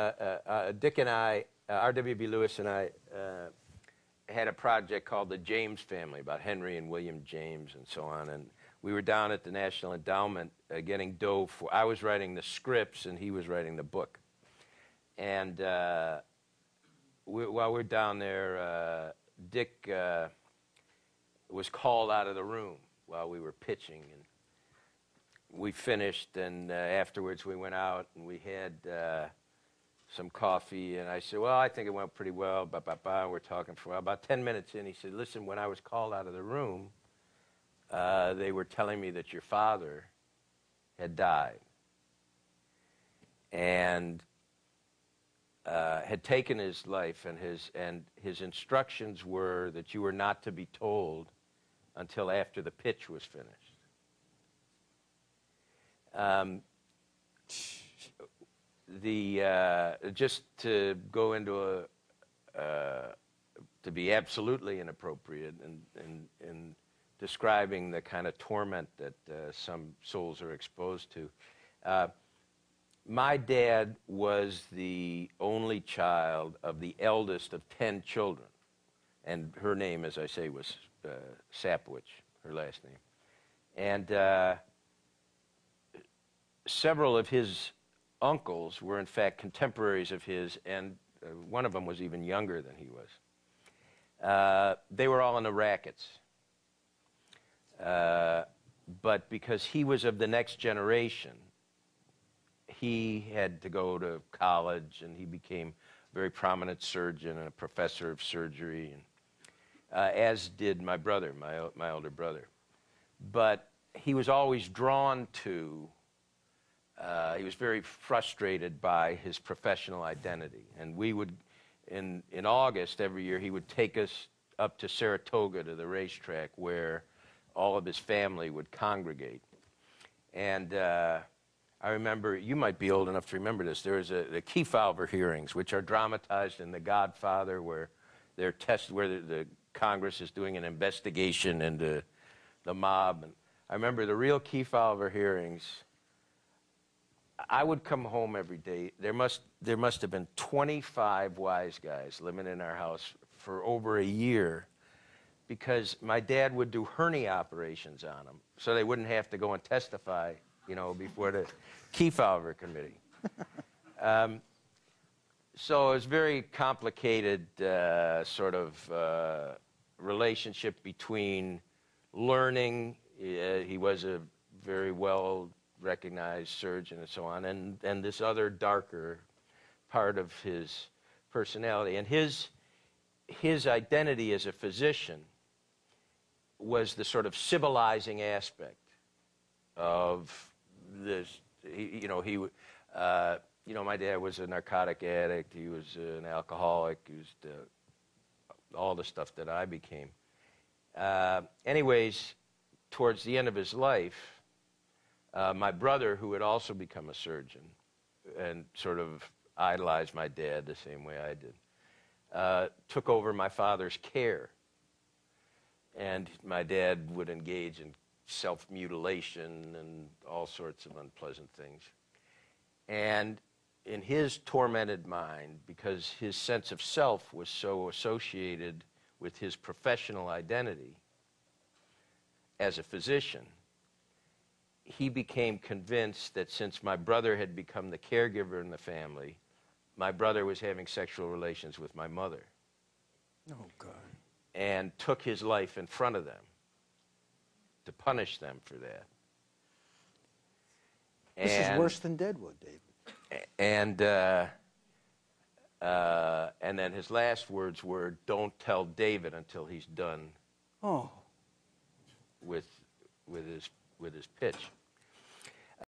uh, Dick and I, uh, R.W.B. Lewis and I, uh, had a project called the James Family about Henry and William James and so on. And we were down at the National Endowment uh, getting dough for. I was writing the scripts and he was writing the book. And uh, we, while we are down there, uh, Dick uh, was called out of the room while we were pitching. And we finished, and uh, afterwards we went out and we had uh, some coffee. And I said, Well, I think it went pretty well. Bah, bah, bah. We're talking for. About 10 minutes in, he said, Listen, when I was called out of the room, uh, they were telling me that your father had died and uh, had taken his life, and his, and his instructions were that you were not to be told until after the pitch was finished. Um, the uh, just to go into a uh, to be absolutely inappropriate in, in describing the kind of torment that uh, some souls are exposed to. Uh, my dad was the only child of the eldest of 10 children. And her name, as I say, was uh, Sapowich, her last name. And uh, several of his uncles were, in fact, contemporaries of his, and uh, one of them was even younger than he was. Uh, they were all in the rackets. Uh, but because he was of the next generation, he had to go to college and he became a very prominent surgeon and a professor of surgery, and, uh, as did my brother, my, my older brother. But he was always drawn to, uh, he was very frustrated by his professional identity. And we would, in, in August every year, he would take us up to Saratoga to the racetrack where all of his family would congregate. And uh, I remember, you might be old enough to remember this. There was a, the Kefauver hearings, which are dramatized in The Godfather, where they're tested, where the, the, Congress is doing an investigation into the mob. And I remember the real Kefauver hearings. I would come home every day. There must, there must have been 25 wise guys living in our house for over a year because my dad would do hernia operations on them so they wouldn't have to go and testify you know, before the Kefauver Committee. Um, so it was very complicated uh, sort of uh, relationship between learning. Uh, he was a very well recognized surgeon and so on, and, and this other darker part of his personality. And his, his identity as a physician was the sort of civilizing aspect of this, he, you know, he, uh, you know, my dad was a narcotic addict. He was an alcoholic. He was all the stuff that I became. Uh, anyways, towards the end of his life, uh, my brother, who had also become a surgeon and sort of idolized my dad the same way I did, uh, took over my father's care. And my dad would engage in self mutilation and all sorts of unpleasant things. And in his tormented mind, because his sense of self was so associated with his professional identity as a physician, he became convinced that since my brother had become the caregiver in the family, my brother was having sexual relations with my mother. Oh, God. And took his life in front of them to punish them for that. This and, is worse than Deadwood, David. And uh, uh, and then his last words were, "Don't tell David until he's done." Oh. With with his with his pitch.